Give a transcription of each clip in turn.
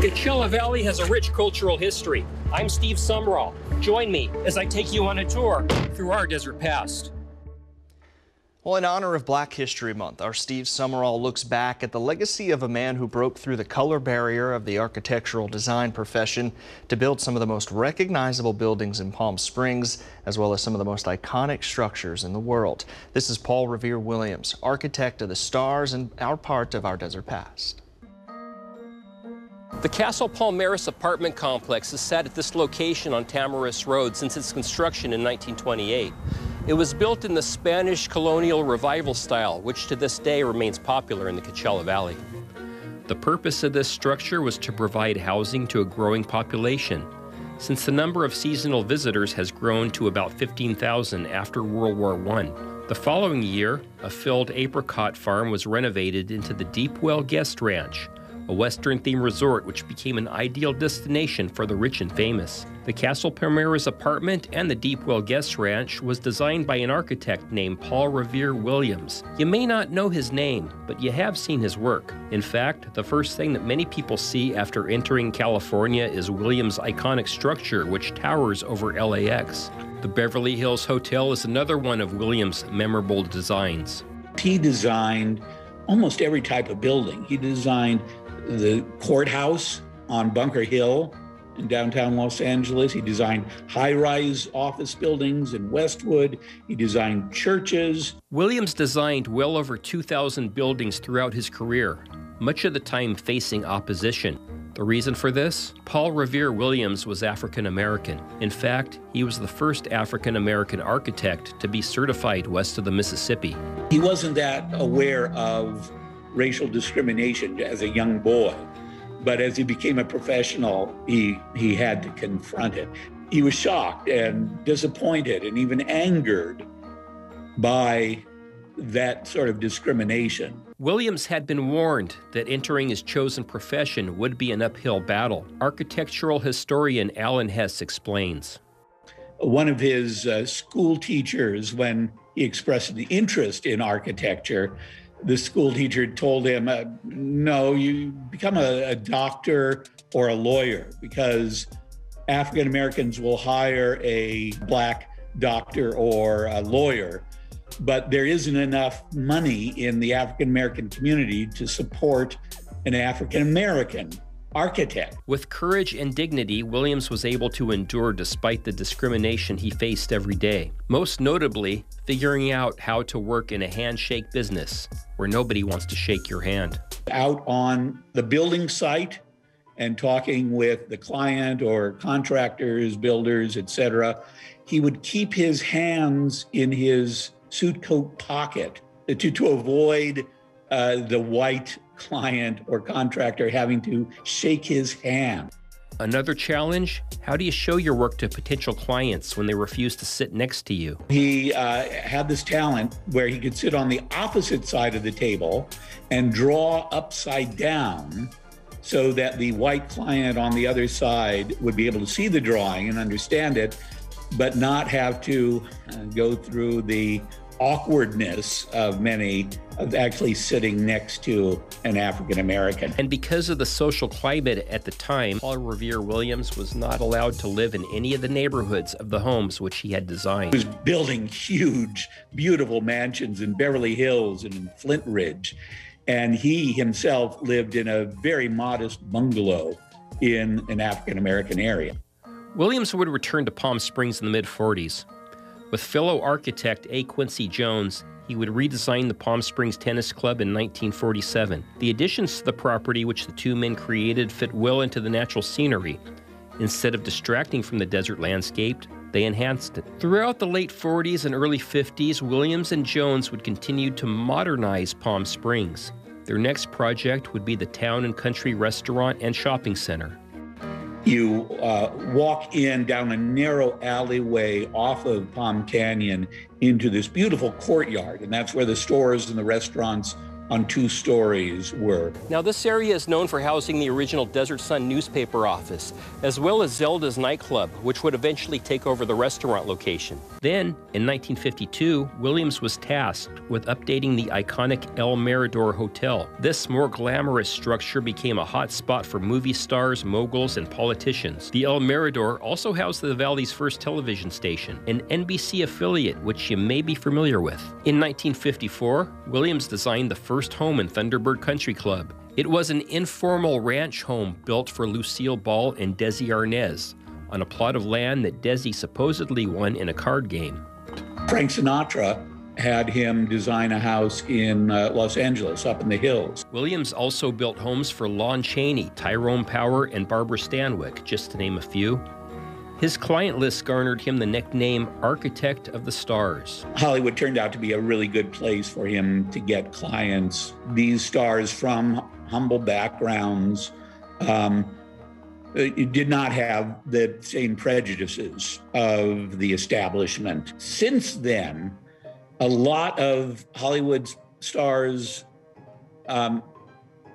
Coachella Valley has a rich cultural history. I'm Steve Sumrall. Join me as I take you on a tour through our desert past. Well, in honor of Black History Month, our Steve Sumrall looks back at the legacy of a man who broke through the color barrier of the architectural design profession to build some of the most recognizable buildings in Palm Springs, as well as some of the most iconic structures in the world. This is Paul Revere Williams, architect of the stars and our part of our desert past. The Castle Palmaris apartment complex has sat at this location on Tamaris Road since its construction in 1928. It was built in the Spanish colonial revival style, which to this day remains popular in the Coachella Valley. The purpose of this structure was to provide housing to a growing population, since the number of seasonal visitors has grown to about 15,000 after World War I. The following year, a filled apricot farm was renovated into the Deepwell Guest Ranch, a Western themed resort which became an ideal destination for the rich and famous. The Castle Palmaris apartment and the Deepwell Guest Ranch was designed by an architect named Paul Revere Williams. You may not know his name, but you have seen his work. In fact, the first thing that many people see after entering California is Williams' iconic structure, which towers over LAX. The Beverly Hills Hotel is another one of Williams' memorable designs. He designed almost every type of building. He designed the courthouse on Bunker Hill in downtown Los Angeles. He designed high rise office buildings in Westwood. He designed churches. Williams designed well over 2,000 buildings throughout his career, much of the time facing opposition. The reason for this? Paul Revere Williams was African American. In fact, he was the first African American architect to be certified west of the Mississippi. He wasn't that aware of racial discrimination as a young boy. But as he became a professional, he, he had to confront it. He was shocked and disappointed and even angered by that sort of discrimination. Williams had been warned that entering his chosen profession would be an uphill battle. Architectural historian Alan Hess explains. One of his uh, school teachers, when he expressed an interest in architecture, the school teacher told him, uh, no, you become a, a doctor or a lawyer because African Americans will hire a black doctor or a lawyer, but there isn't enough money in the African American community to support an African American architect. With courage and dignity, Williams was able to endure despite the discrimination he faced every day. Most notably, figuring out how to work in a handshake business where nobody wants to shake your hand. Out on the building site and talking with the client or contractors, builders, etc., he would keep his hands in his suit coat pocket to, to avoid uh, the white client or contractor having to shake his hand. Another challenge how do you show your work to potential clients when they refuse to sit next to you? He uh, had this talent where he could sit on the opposite side of the table and draw upside down so that the white client on the other side would be able to see the drawing and understand it, but not have to uh, go through the awkwardness of many of actually sitting next to an African American. And because of the social climate at the time, Paul Revere Williams was not allowed to live in any of the neighborhoods of the homes which he had designed. He was building huge, beautiful mansions in Beverly Hills and in Flintridge. And he himself lived in a very modest bungalow in an African American area. Williams would return to Palm Springs in the mid 40s. With fellow architect A. Quincy Jones, he would redesign the Palm Springs Tennis Club in 1947. The additions to the property which the two men created fit well into the natural scenery. Instead of distracting from the desert landscape, they enhanced it. Throughout the late 40s and early 50s, Williams and Jones would continue to modernize Palm Springs. Their next project would be the Town and Country Restaurant and Shopping Center. You uh, walk in down a narrow alleyway off of Palm Canyon into this beautiful courtyard, and that's where the stores and the restaurants on two stories were. Now, this area is known for housing the original Desert Sun newspaper office, as well as Zelda's nightclub, which would eventually take over the restaurant location. Then, in 1952, Williams was tasked with updating the iconic El Mirador Hotel. This more glamorous structure became a hot spot for movie stars, moguls, and politicians. The El Mirador also housed the valley's first television station, an NBC affiliate which you may be familiar with. In 1954, Williams designed the first first home in Thunderbird Country Club. It was an informal ranch home built for Lucille Ball and Desi Arnaz on a plot of land that Desi supposedly won in a card game. Frank Sinatra had him design a house in uh, Los Angeles, up in the hills. Williams also built homes for Lon Chaney, Tyrone Power, and Barbara Stanwyck, just to name a few. His client list garnered him the nickname Architect of the Stars. Hollywood turned out to be a really good place for him to get clients. These stars from humble backgrounds um, did not have the same prejudices of the establishment. Since then, a lot of Hollywood stars um,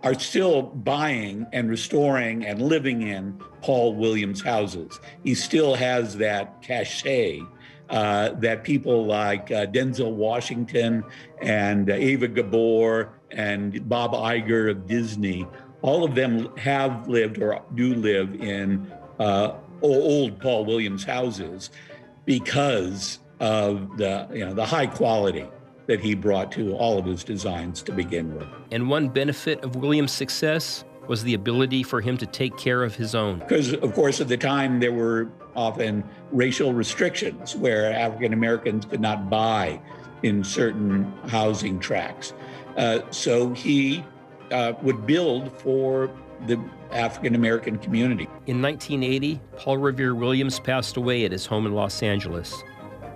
are still buying and restoring and living in Paul Williams houses. He still has that cachet uh, that people like uh, Denzel Washington and uh, Eva Gabor and Bob Iger of Disney, all of them have lived or do live in uh, old Paul Williams houses because of the you know the high quality that he brought to all of his designs to begin with. And one benefit of Williams' success was the ability for him to take care of his own. Because, of course, at the time there were often racial restrictions where African Americans could not buy in certain housing tracts. Uh, so he uh, would build for the African American community. In 1980, Paul Revere Williams passed away at his home in Los Angeles.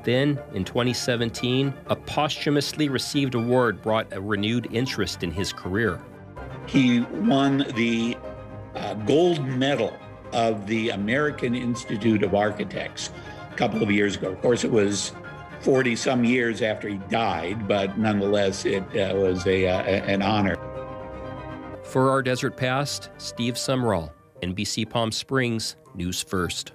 Then, in 2017, a posthumously received award brought a renewed interest in his career. He won the uh, gold medal of the American Institute of Architects a couple of years ago. Of course, it was 40 some years after he died, but nonetheless, it uh, was a, uh, an honor. For our Desert Past, Steve Sumrall, NBC Palm Springs, News First.